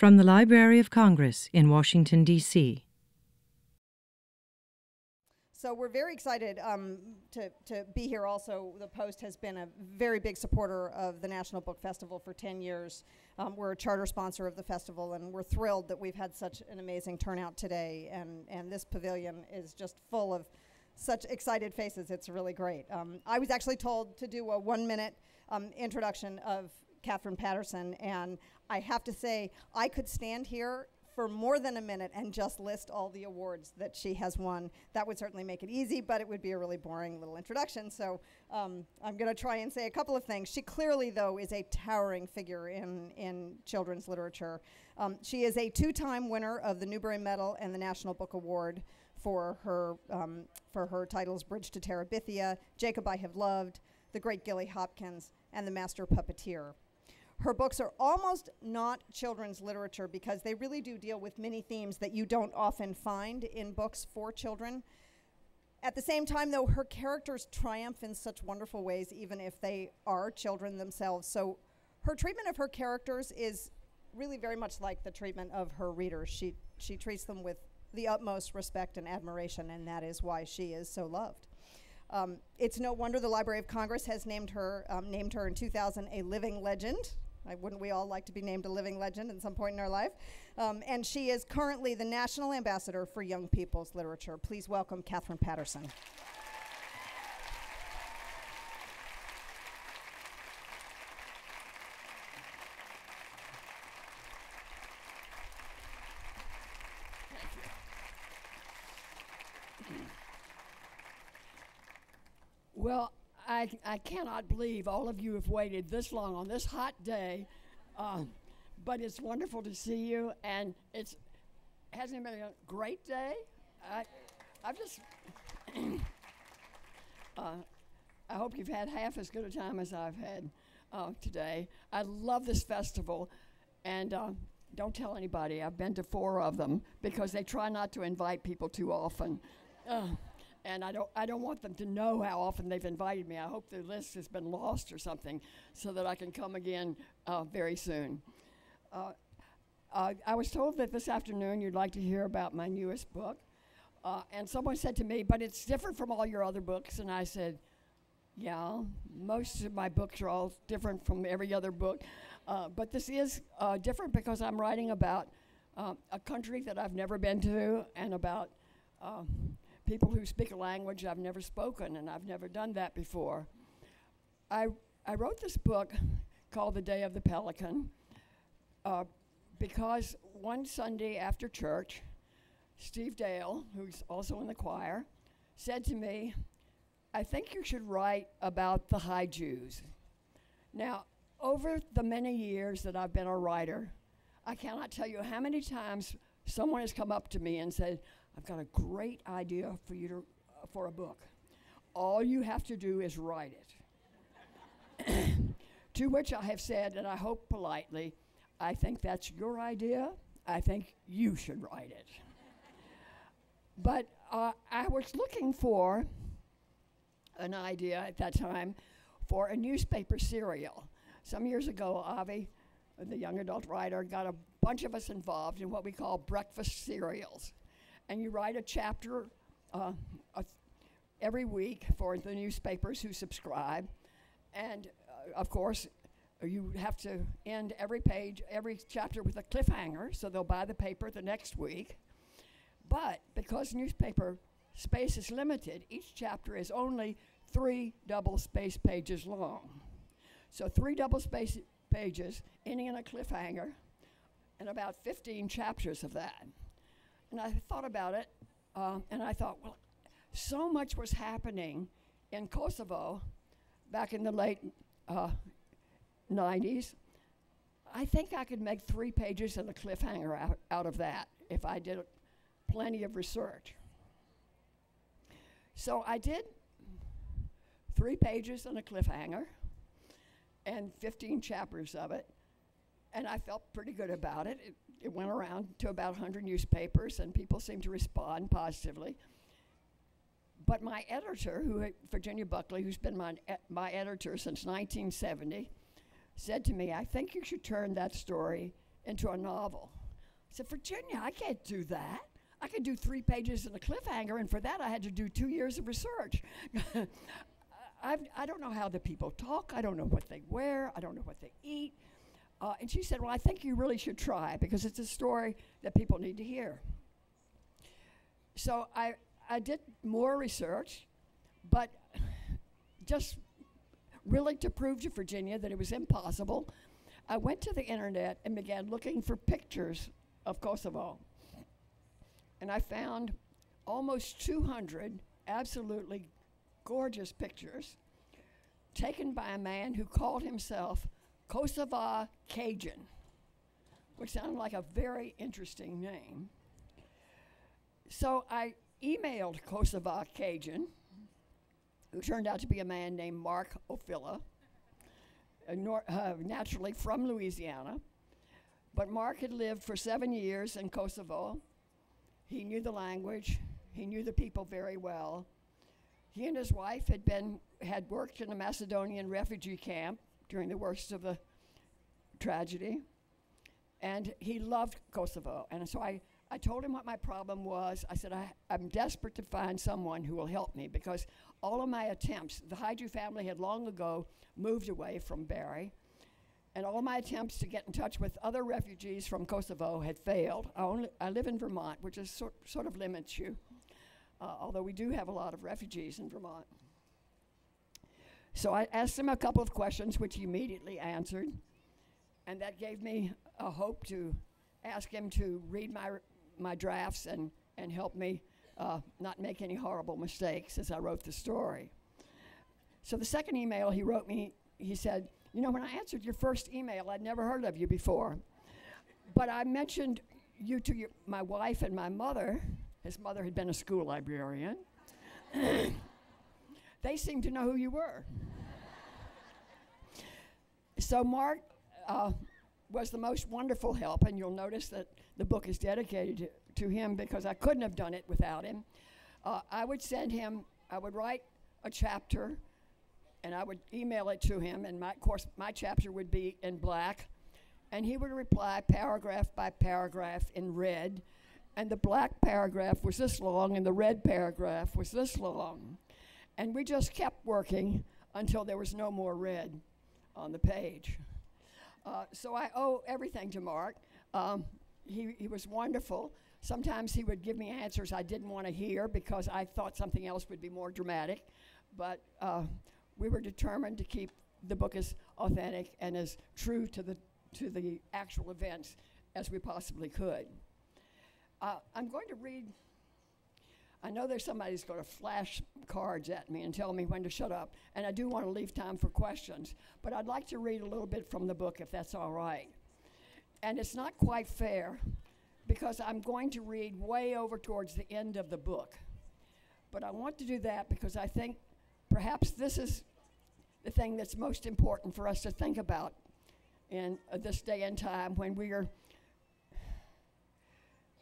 From the Library of Congress in Washington, D.C. So we're very excited um, to, to be here also. The Post has been a very big supporter of the National Book Festival for 10 years. Um, we're a charter sponsor of the festival, and we're thrilled that we've had such an amazing turnout today. And, and this pavilion is just full of such excited faces. It's really great. Um, I was actually told to do a one minute um, introduction of Katherine Paterson, and I have to say, I could stand here for more than a minute and just list all the awards that she has won. That would certainly make it easy, but it would be a really boring little introduction. So um, I'm going to try and say a couple of things. She clearly, though, is a towering figure in, in children's literature. Um, she is a two time winner of the Newbery Medal and the National Book Award for her, um, for her titles Bridge to Terabithia, Jacob I Have Loved, The Great Gilly Hopkins, and The Master Puppeteer. Her books are almost not children's literature because they really do deal with many themes that you don't often find in books for children. At the same time, though, her characters triumph in such wonderful ways, even if they are children themselves. So her treatment of her characters is really very much like the treatment of her readers. She, she treats them with the utmost respect and admiration, and that is why she is so loved. Um, it's no wonder the Library of Congress has named her, um, named her in 2000 a living legend. Wouldn't we all like to be named a living legend at some point in our life? Um, and she is currently the National Ambassador for Young People's Literature. Please welcome Katherine Paterson. Well, I, I cannot believe all of you have waited this long on this hot day. Uh, but it's wonderful to see you, and it's hasn't it been a great day. I, I've just. uh, I hope you've had half as good a time as I've had uh, today. I love this festival, and uh, don't tell anybody. I've been to four of them because they try not to invite people too often. Uh, and I don't, I don't want them to know how often they've invited me. I hope the list has been lost or something so that I can come again uh, very soon. Uh, uh, I was told that this afternoon you'd like to hear about my newest book. Uh, and someone said to me, but it's different from all your other books. And I said, yeah, most of my books are all different from every other book. Uh, but this is uh, different because I'm writing about a country that I've never been to and about um, people who speak a language I've never spoken, and I've never done that before. I, I wrote this book called The Day of the Pelican uh, because one Sunday after church, Steve Dale, who's also in the choir, said to me, I think you should write about the high Jews. Now, over the many years that I've been a writer, I cannot tell you how many times someone has come up to me and said, I've got a great idea for you to, uh, for a book. All you have to do is write it. to which I have said, and I hope politely, I think that's your idea. I think you should write it. but uh, I was looking for an idea at that time for a newspaper serial. Some years ago, Avi, the young adult writer, got a bunch of us involved in what we call breakfast serials and you write a chapter uh, every week for the newspapers who subscribe. And uh, of course, you have to end every page, every chapter with a cliffhanger, so they'll buy the paper the next week. But because newspaper space is limited, each chapter is only three double space pages long. So three double space pages ending in a cliffhanger, and about 15 chapters of that. And I thought about it, uh, and I thought, well, so much was happening in Kosovo back in the late uh, 90s. I think I could make three pages and a cliffhanger out, out of that if I did plenty of research. So I did three pages and a cliffhanger and 15 chapters of it, and I felt pretty good about it. it it went around to about 100 newspapers, and people seemed to respond positively. But my editor, who Virginia Buckley, who's been my, my editor since 1970, said to me, I think you should turn that story into a novel. I said, Virginia, I can't do that. I could do three pages in a cliffhanger, and for that I had to do two years of research. I, I don't know how the people talk. I don't know what they wear. I don't know what they eat. Uh, and she said, Well, I think you really should try because it's a story that people need to hear. So I, I did more research, but just really to prove to Virginia that it was impossible, I went to the internet and began looking for pictures of Kosovo. And I found almost 200 absolutely gorgeous pictures taken by a man who called himself Kosovo Cajun, which sounded like a very interesting name. So I emailed Kosovo Cajun, who turned out to be a man named Mark Ophila, nor- uh, naturally from Louisiana. But Mark had lived for seven years in Kosovo. He knew the language, he knew the people very well. He and his wife had been had worked in a Macedonian refugee camp during the worst of the tragedy, and he loved Kosovo. And so I, I told him what my problem was. I said, I, I'm desperate to find someone who will help me because all of my attempts, the Hajduk family had long ago moved away from Barre, and all my attempts to get in touch with other refugees from Kosovo had failed. I, only, I live in Vermont, which is sort, sort of limits you, uh, although we do have a lot of refugees in Vermont. So I asked him a couple of questions, which he immediately answered, and that gave me a hope to ask him to read my, my drafts and, and help me uh, not make any horrible mistakes as I wrote the story. So the second email he wrote me, he said, You know, when I answered your first email, I'd never heard of you before. But I mentioned you to your, my wife and my mother. His mother had been a school librarian. They seemed to know who you were. so Mark uh, was the most wonderful help, and you'll notice that the book is dedicated to, to him because I couldn't have done it without him. Uh, I would send him, I would write a chapter, and I would email it to him, and my, of course, my chapter would be in black, and he would reply paragraph by paragraph in red, and the black paragraph was this long, and the red paragraph was this long. And we just kept working until there was no more red on the page. Uh, so I owe everything to Mark. Um, he, he was wonderful. Sometimes he would give me answers I didn't want to hear because I thought something else would be more dramatic. But uh, we were determined to keep the book as authentic and as true to the, to the actual events as we possibly could. Uh, I'm going to read. I know there's somebody who's going to flash cards at me and tell me when to shut up, and I do want to leave time for questions, but I'd like to read a little bit from the book if that's all right. And it's not quite fair because I'm going to read way over towards the end of the book. But I want to do that because I think perhaps this is the thing that's most important for us to think about in uh, this day and time when we are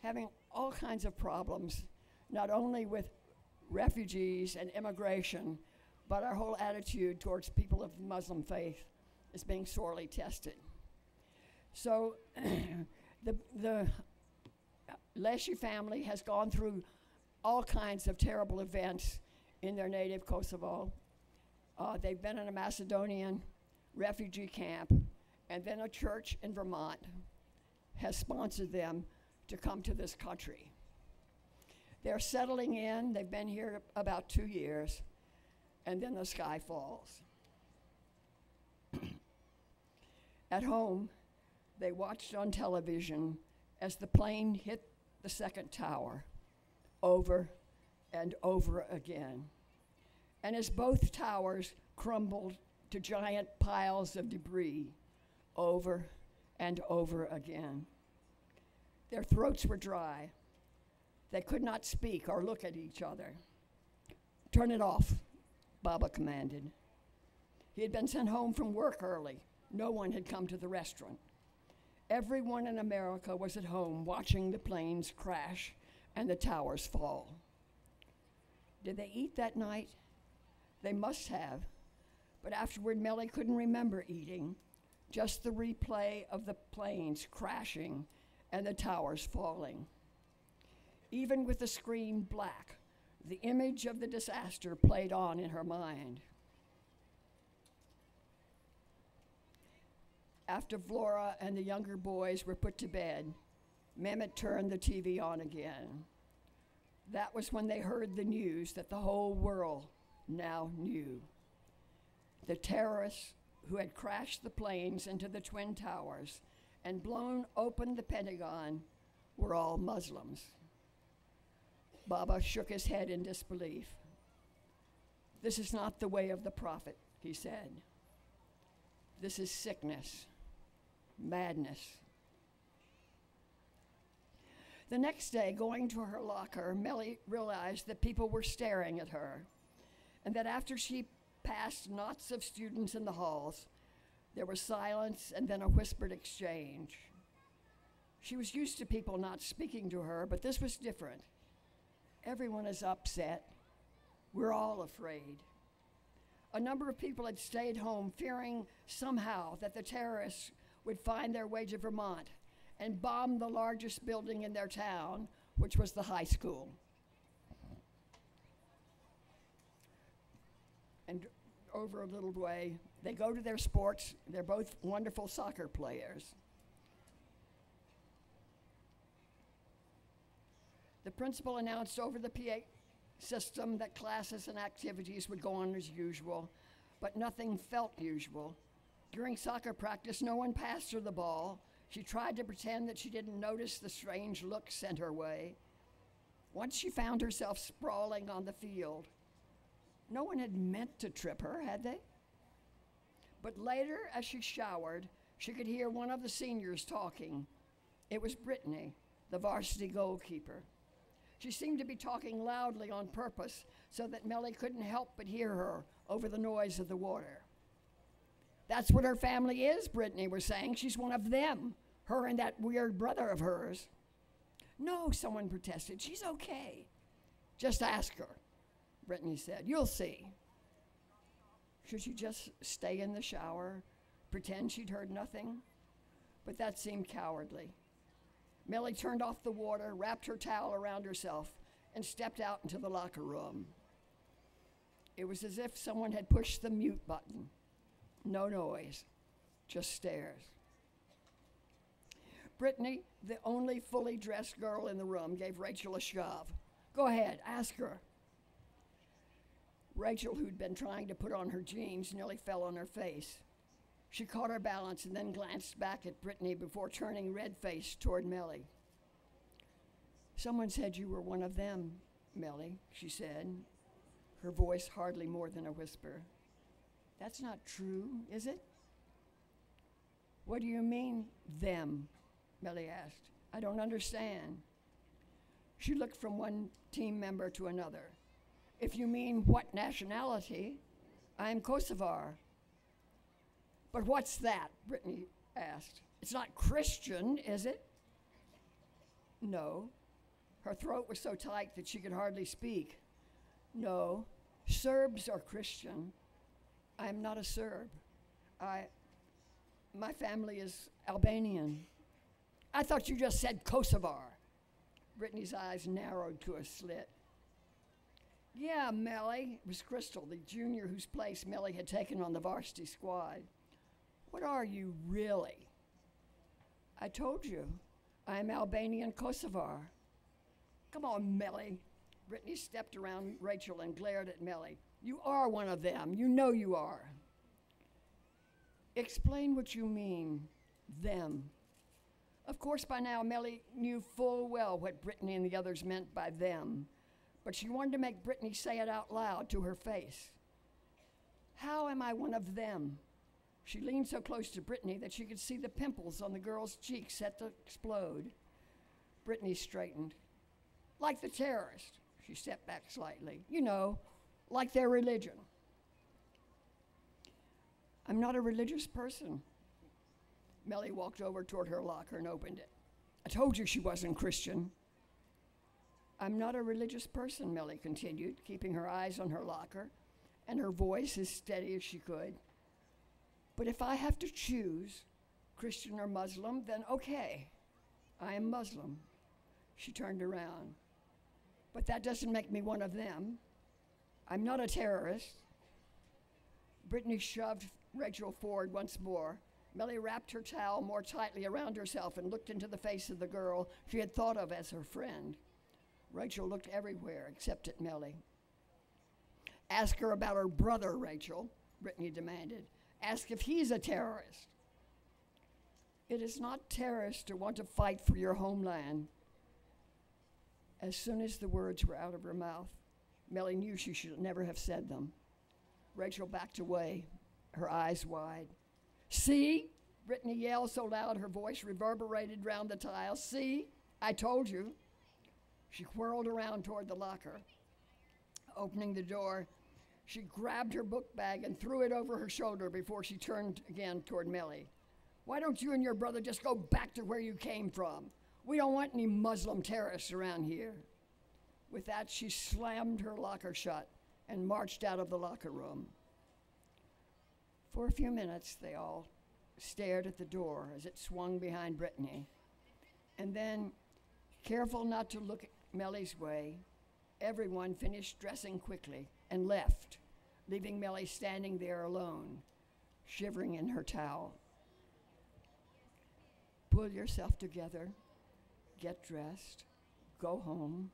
having all kinds of problems, not only with refugees and immigration, but our whole attitude towards people of Muslim faith is being sorely tested. So, the, the Lleshi family has gone through all kinds of terrible events in their native Kosovo. Uh, they've been in a Macedonian refugee camp, and then a church in Vermont has sponsored them to come to this country. They're settling in, they've been here about two years, and then the sky falls. At home, they watched on television as the plane hit the second tower over and over again. And as both towers crumbled to giant piles of debris over and over again. Their throats were dry. They could not speak or look at each other. Turn it off, Baba commanded. He had been sent home from work early. No one had come to the restaurant. Everyone in America was at home watching the planes crash and the towers fall. Did they eat that night? They must have. But afterward, Meli couldn't remember eating. just the replay of the planes crashing and the towers falling. Even with the screen black, the image of the disaster played on in her mind. After Flora and the younger boys were put to bed, Mehmet turned the TV on again. That was when they heard the news that the whole world now knew. The terrorists who had crashed the planes into the Twin Towers and blown open the Pentagon were all Muslims. Baba shook his head in disbelief. This is not the way of the prophet, he said. This is sickness, madness. The next day, going to her locker, Meli realized that people were staring at her, and that after she passed knots of students in the halls, there was silence and then a whispered exchange. She was used to people not speaking to her, but this was different. Everyone is upset. We're all afraid. A number of people had stayed home, fearing somehow that the terrorists would find their way to Vermont and bomb the largest building in their town, which was the high school. And over a little way, they go to their sports. They're both wonderful soccer players. The principal announced over the PA system that classes and activities would go on as usual, but nothing felt usual. During soccer practice, no one passed her the ball. She tried to pretend that she didn't notice the strange looks sent her way. Once she found herself sprawling on the field. No one had meant to trip her, had they? But later, as she showered, she could hear one of the seniors talking. It was Brittany, the varsity goalkeeper. She seemed to be talking loudly on purpose so that Meli couldn't help but hear her over the noise of the water. That's what her family is, Brittany was saying. She's one of them, her and that weird brother of hers. No, someone protested. She's okay. Just ask her, Brittany said. You'll see. Should she just stay in the shower, pretend she'd heard nothing? But that seemed cowardly. Millie turned off the water, wrapped her towel around herself, and stepped out into the locker room. It was as if someone had pushed the mute button. No noise, just stares. Brittany, the only fully dressed girl in the room, gave Rachel a shove. Go ahead, ask her. Rachel, who'd been trying to put on her jeans, nearly fell on her face. She caught her balance and then glanced back at Brittany before turning red faced toward Meli. Someone said you were one of them, Meli, she said, her voice hardly more than a whisper. That's not true, is it? What do you mean, them? Meli asked. I don't understand. She looked from one team member to another. If you mean what nationality, I'm Kosovar. But what's that? Brittany asked. It's not Christian, is it? No. Her throat was so tight that she could hardly speak. No. Serbs are Christian. I am not a Serb. I, my family is Albanian. I thought you just said Kosovar. Brittany's eyes narrowed to a slit. Yeah, Meli. It was Crystal, the junior whose place Meli had taken on the varsity squad. What are you really? I told you. I'm Albanian Kosovar. Come on, Meli. Brittany stepped around Rachel and glared at Meli. You are one of them. You know you are. Explain what you mean, them. Of course, by now, Meli knew full well what Brittany and the others meant by them, but she wanted to make Brittany say it out loud to her face. How am I one of them? She leaned so close to Brittany that she could see the pimples on the girl's cheeks set to explode. Brittany straightened. Like the terrorist. She stepped back slightly. You know, like their religion. I'm not a religious person. Meli walked over toward her locker and opened it. I told you she wasn't Christian. I'm not a religious person, Meli continued, keeping her eyes on her locker and her voice as steady as she could. But if I have to choose Christian or Muslim, then okay, I am Muslim. She turned around. But that doesn't make me one of them. I'm not a terrorist. Brittany shoved Rachel forward once more. Meli wrapped her towel more tightly around herself and looked into the face of the girl she had thought of as her friend. Rachel looked everywhere except at Meli. Ask her about her brother, Rachel, Brittany demanded. Ask if he's a terrorist. It is not terrorist to want to fight for your homeland. As soon as the words were out of her mouth, Meli knew she should never have said them. Rachel backed away, her eyes wide. See? Brittany yelled so loud her voice reverberated round the tile. See? I told you. She whirled around toward the locker. Opening the door, she grabbed her book bag and threw it over her shoulder before she turned again toward Millie. Why don't you and your brother just go back to where you came from? We don't want any Muslim terrorists around here. With that, she slammed her locker shut and marched out of the locker room. For a few minutes, they all stared at the door as it swung behind Brittany. And then, careful not to look Meli's way, everyone finished dressing quickly and left, leaving Meli standing there alone, shivering in her towel. Pull yourself together, get dressed, go home.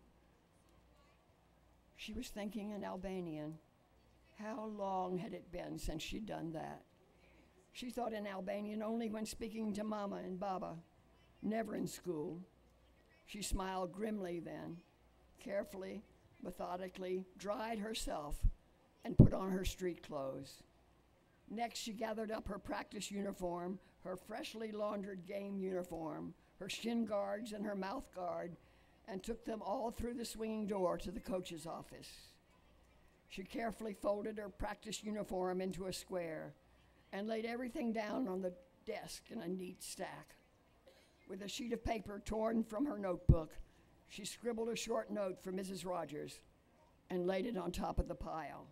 She was thinking in Albanian. How long had it been since she'd done that? She thought in Albanian only when speaking to Mama and Baba, never in school. She smiled grimly then, carefully, methodically, dried herself, and put on her street clothes. Next, she gathered up her practice uniform, her freshly laundered game uniform, her shin guards, and her mouth guard, and took them all through the swinging door to the coach's office. She carefully folded her practice uniform into a square and laid everything down on the desk in a neat stack. With a sheet of paper torn from her notebook, she scribbled a short note for Mrs. Rogers and laid it on top of the pile.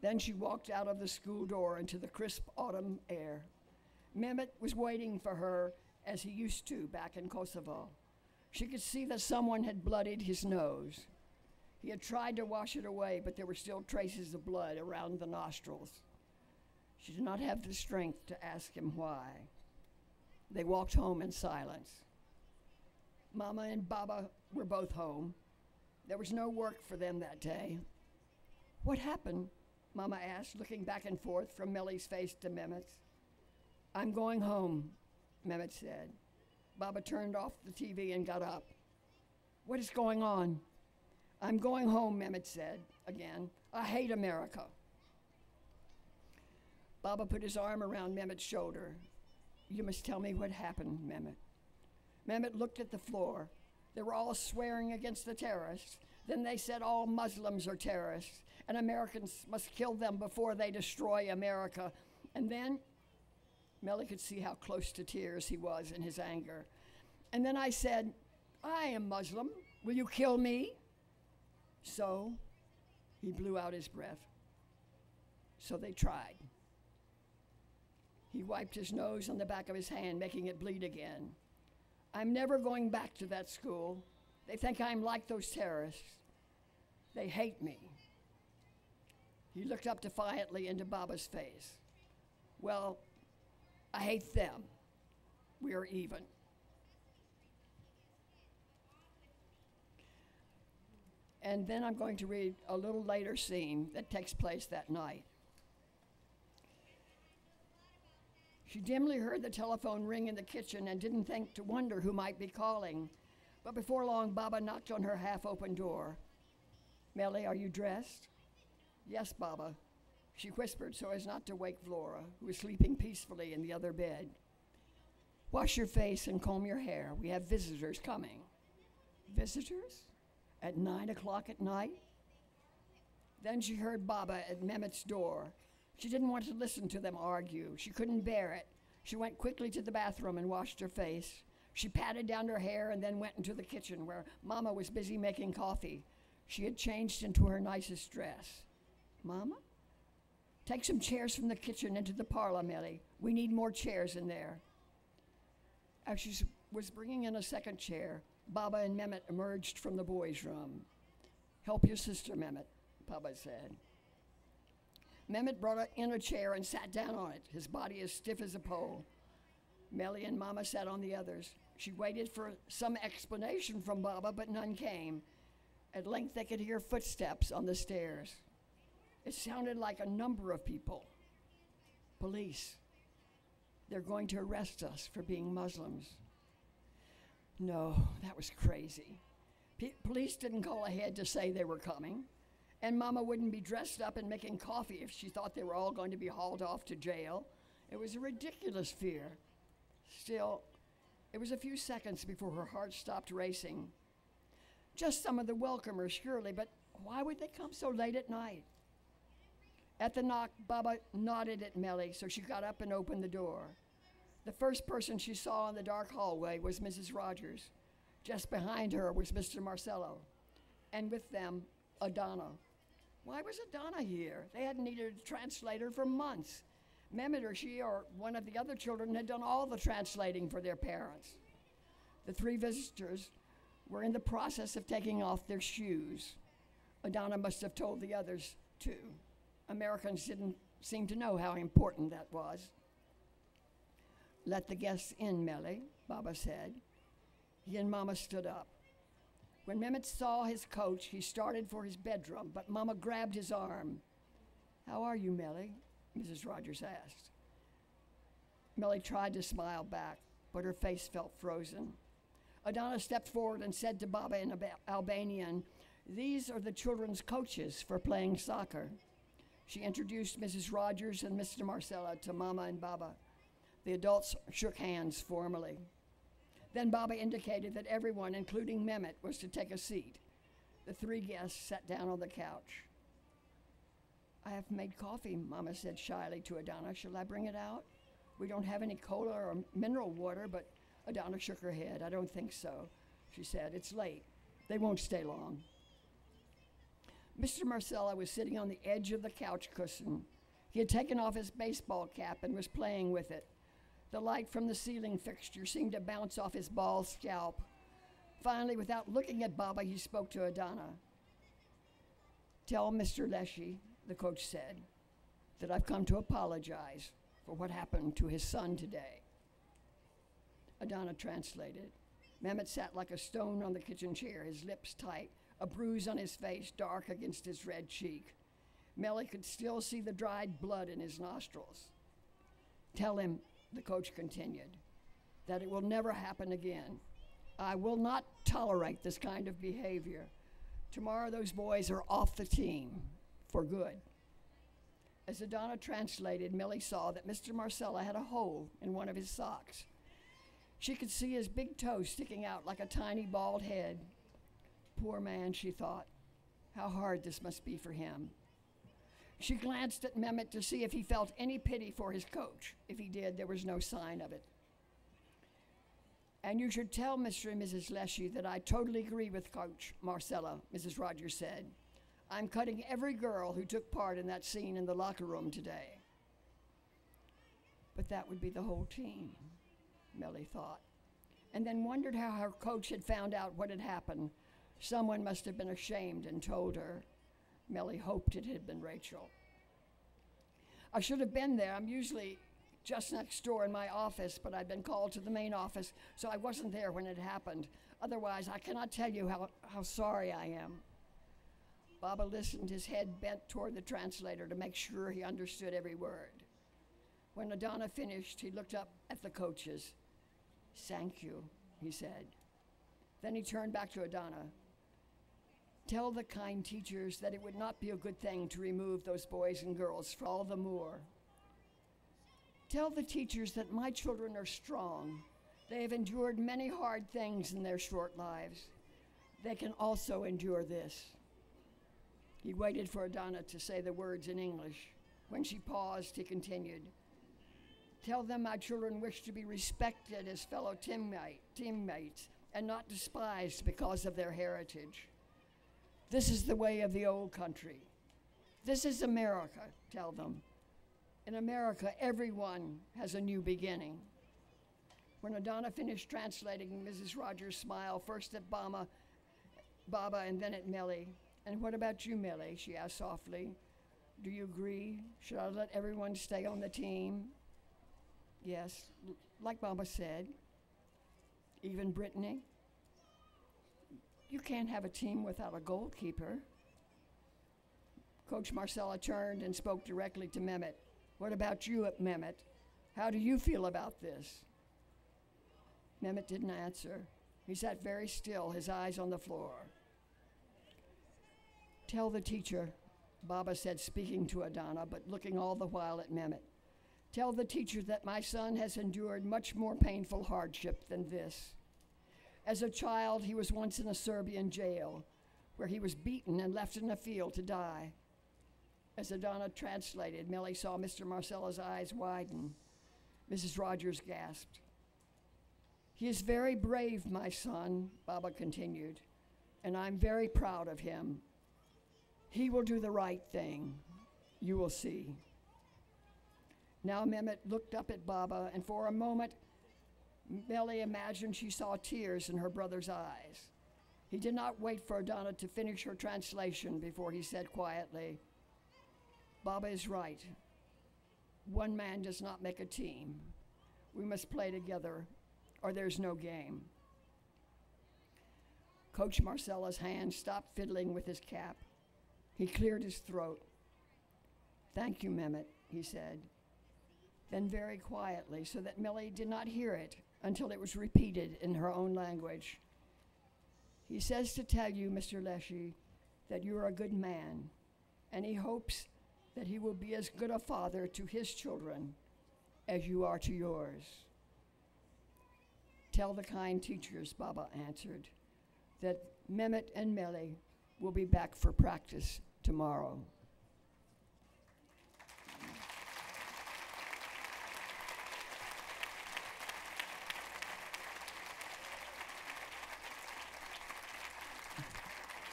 Then she walked out of the school door into the crisp autumn air. Mehmet was waiting for her as he used to back in Kosovo. She could see that someone had bloodied his nose. He had tried to wash it away, but there were still traces of blood around the nostrils. She did not have the strength to ask him why. They walked home in silence. Mama and Baba were both home. There was no work for them that day. What happened? Mama asked, looking back and forth from Millie's face to Mehmet's. I'm going home, Mehmet said. Baba turned off the TV and got up. What is going on? I'm going home, Mehmet said again. I hate America. Baba put his arm around Mehmet's shoulder. You must tell me what happened, Mehmet. Mehmet looked at the floor. They were all swearing against the terrorists. Then they said all Muslims are terrorists and Americans must kill them before they destroy America. And then Meli could see how close to tears he was in his anger. And then I said, I am Muslim. Will you kill me? So he blew out his breath. So they tried. He wiped his nose on the back of his hand, making it bleed again. I'm never going back to that school. They think I'm like those terrorists. They hate me. He looked up defiantly into Baba's face. Well, I hate them. We are even. And then I'm going to read a little later scene that takes place that night. She dimly heard the telephone ring in the kitchen and didn't think to wonder who might be calling. But before long, Baba knocked on her half open door. Meli, are you dressed? Yes, Baba, she whispered so as not to wake Flora, who was sleeping peacefully in the other bed. Wash your face and comb your hair. We have visitors coming. Visitors? At nine o'clock at night? Then she heard Baba at Mehmet's door. She didn't want to listen to them argue. She couldn't bear it. She went quickly to the bathroom and washed her face. She patted down her hair and then went into the kitchen where Mama was busy making coffee. She had changed into her nicest dress. Mama? Take some chairs from the kitchen into the parlor, Millie. We need more chairs in there. As she was bringing in a second chair, Baba and Mehmet emerged from the boys' room. Help your sister, Mehmet, Baba said. Mehmet brought in a chair and sat down on it, his body as stiff as a pole. Meli and Mama sat on the others. She waited for some explanation from Baba, but none came. At length, they could hear footsteps on the stairs. It sounded like a number of people. Police. They're going to arrest us for being Muslims. No, that was crazy. P- police didn't call ahead to say they were coming, and Mama wouldn't be dressed up and making coffee if she thought they were all going to be hauled off to jail. It was a ridiculous fear. Still, it was a few seconds before her heart stopped racing. Just some of the welcomers, surely, but why would they come so late at night? At the knock, Baba nodded at Meli, so she got up and opened the door. The first person she saw in the dark hallway was Mrs. Rogers. Just behind her was Mr. Marcello, and with them, Adana. Why was Adana here? They hadn't needed a translator for months. Mehmet or she or one of the other children had done all the translating for their parents. The three visitors were in the process of taking off their shoes. Adana must have told the others, too. Americans didn't seem to know how important that was. Let the guests in, Meli, Baba said. He and Mama stood up. When Mehmet saw his coach, he started for his bedroom, but Mama grabbed his arm. How are you, Meli? Mrs. Rogers asked. Meli tried to smile back, but her face felt frozen. Adana stepped forward and said to Baba in Alba- Albanian, These are the children's coaches for playing soccer. She introduced Mrs. Rogers and Mr. Marcella to Mama and Baba. The adults shook hands formally. Then Baba indicated that everyone, including Mehmet, was to take a seat. The three guests sat down on the couch. I have made coffee, Mama said shyly to Adana. Shall I bring it out? We don't have any cola or mineral water, but Adana shook her head. I don't think so, she said. It's late. They won't stay long. Mr. Marcella was sitting on the edge of the couch cushion. He had taken off his baseball cap and was playing with it. The light from the ceiling fixture seemed to bounce off his bald scalp. Finally, without looking at Baba, he spoke to Adana. Tell Mr. Lleshi, the coach said, that I've come to apologize for what happened to his son today. Adana translated. Mehmet sat like a stone on the kitchen chair, his lips tight, a bruise on his face dark against his red cheek. Meli could still see the dried blood in his nostrils. Tell him, the coach continued, that it will never happen again. I will not tolerate this kind of behavior. Tomorrow, those boys are off the team for good. As Adana translated, Millie saw that Mr. Marcella had a hole in one of his socks. She could see his big toe sticking out like a tiny bald head. Poor man, she thought. How hard this must be for him. She glanced at Mehmet to see if he felt any pity for his coach. If he did, there was no sign of it. And you should tell Mr. and Mrs. Lleshi that I totally agree with Coach Marcella, Mrs. Rogers said. I'm cutting every girl who took part in that scene in the locker room today. But that would be the whole team, Meli thought, and then wondered how her coach had found out what had happened. Someone must have been ashamed and told her. Meli hoped it had been Rachel. I should have been there. I'm usually just next door in my office, but I'd been called to the main office, so I wasn't there when it happened. Otherwise, I cannot tell you how, how sorry I am. Baba listened, his head bent toward the translator to make sure he understood every word. When Adana finished, he looked up at the coaches. Thank you, he said. Then he turned back to Adana. Tell the kind teachers that it would not be a good thing to remove those boys and girls for all the more. Tell the teachers that my children are strong. They have endured many hard things in their short lives. They can also endure this. He waited for Adana to say the words in English. When she paused, he continued. Tell them my children wish to be respected as fellow teammate, teammates and not despised because of their heritage. This is the way of the old country. This is America, tell them. In America, everyone has a new beginning. When Adana finished translating, Mrs. Rogers smiled first at Bama, Baba and then at Millie. And what about you, Millie? she asked softly. Do you agree? Should I let everyone stay on the team? Yes, like Baba said. Even Brittany? You can't have a team without a goalkeeper. Coach Marcella turned and spoke directly to Mehmet. What about you, Mehmet? How do you feel about this? Mehmet didn't answer. He sat very still, his eyes on the floor. Tell the teacher, Baba said, speaking to Adana, but looking all the while at Mehmet. Tell the teacher that my son has endured much more painful hardship than this. As a child, he was once in a Serbian jail where he was beaten and left in a field to die. As Adana translated, Millie saw Mr. Marcella's eyes widen. Mrs. Rogers gasped. He is very brave, my son, Baba continued, and I'm very proud of him. He will do the right thing. You will see. Now Mehmet looked up at Baba, and for a moment, Millie imagined she saw tears in her brother's eyes. He did not wait for Adana to finish her translation before he said quietly, Baba is right. One man does not make a team. We must play together, or there's no game. Coach Marcella's hand stopped fiddling with his cap. He cleared his throat. Thank you, Mehmet, he said. Then, very quietly, so that Millie did not hear it until it was repeated in her own language. He says to tell you, Mr. Lleshi, that you are a good man, and he hopes that he will be as good a father to his children as you are to yours. Tell the kind teachers, Baba answered, that Mehmet and Millie will be back for practice tomorrow.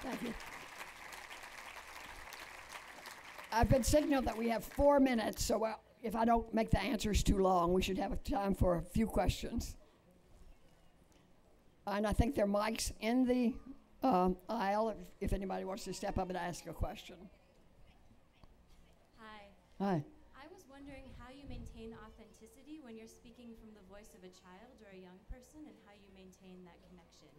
Thank you. I've been signaled that we have four minutes, so uh, if I don't make the answers too long, we should have time for a few questions. And I think there are mics in the um, aisle if, if anybody wants to step up and ask a question. Hi. Hi. I was wondering how you maintain authenticity when you're speaking from the voice of a child or a young person and how you maintain that connection.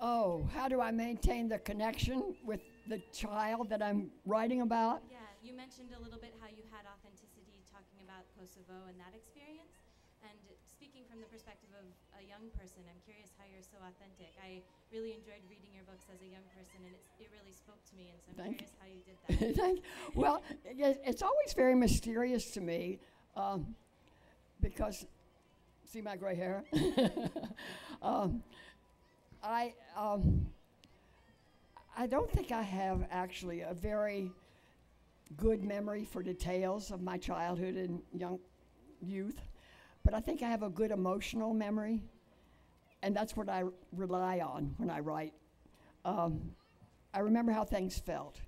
Oh, how do I maintain the connection with the child that I'm writing about? Yeah, you mentioned a little bit how you had authenticity talking about Kosovo and that experience. And speaking from the perspective of a young person, I'm curious how you're so authentic. I really enjoyed reading your books as a young person, and it's, it really spoke to me. And so I'm Thank curious how you did that. Thank- well, it, it's always very mysterious to me um, because, see my gray hair? um, I, um, I don't think I have actually a very good memory for details of my childhood and young youth, but I think I have a good emotional memory, and that's what I rely on when I write. Um, I remember how things felt.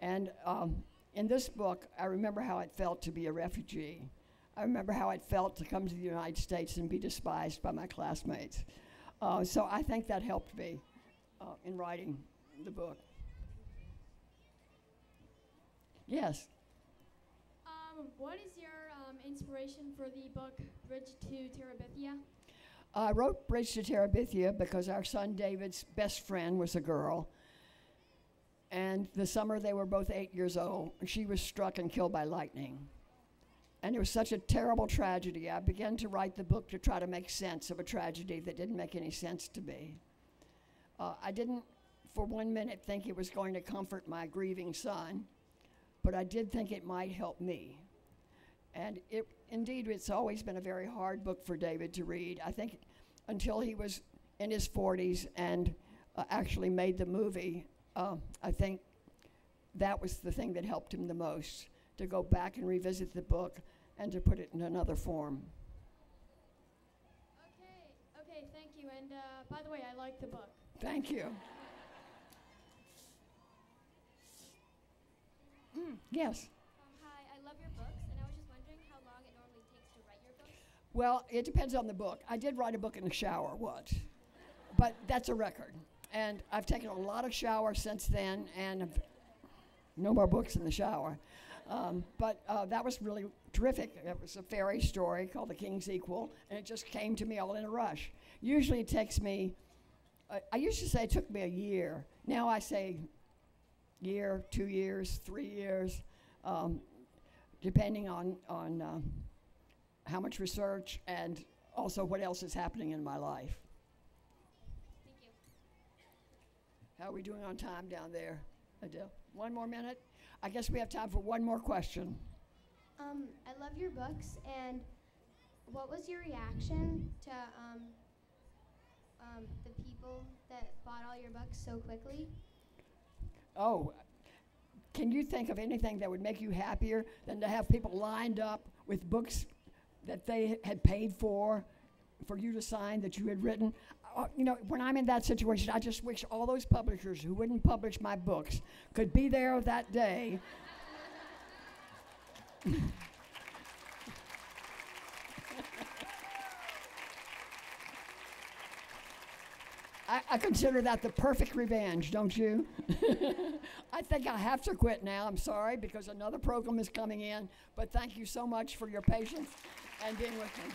And um, in this book, I remember how it felt to be a refugee. I remember how it felt to come to the United States and be despised by my classmates. Uh, so I think that helped me uh, in writing the book. Yes. Um, what is your um, inspiration for the book Bridge to Terabithia? I wrote Bridge to Terabithia because our son David's best friend was a girl. And the summer they were both eight years old, she was struck and killed by lightning. And it was such a terrible tragedy. I began to write the book to try to make sense of a tragedy that didn't make any sense to me. Uh, I didn't, for one minute, think it was going to comfort my grieving son, but I did think it might help me. And it, indeed, it's always been a very hard book for David to read. I think until he was in his 40s and uh, actually made the movie, uh, I think that was the thing that helped him the most to go back and revisit the book and to put it in another form. Okay, okay, thank you. And uh, by the way, I like the book. Thank you. mm, yes. Um, hi, I love your books, and I was just wondering how long it normally takes to write your. Well, it depends on the book. I did write a book in the shower what? but that's a record. And I've taken a lot of showers since then, and no more books in the shower. Um, but uh, that was really terrific. It was a fairy story called The King's Equal, and it just came to me all in a rush. Usually it takes me, uh, I used to say it took me a year. Now I say year, two years, three years, um, depending on, on uh, how much research and also what else is happening in my life. Thank you. How are we doing on time down there, Adele? One more minute? I guess we have time for one more question. Um, I love your books, and what was your reaction to um, um, the people that bought all your books so quickly? Oh, can you think of anything that would make you happier than to have people lined up with books that they had paid for, for you to sign that you had written? Uh, you know, when I'm in that situation, I just wish all those publishers who wouldn't publish my books could be there that day. I, I consider that the perfect revenge, don't you? I think I have to quit now. I'm sorry because another program is coming in. But thank you so much for your patience and being with me.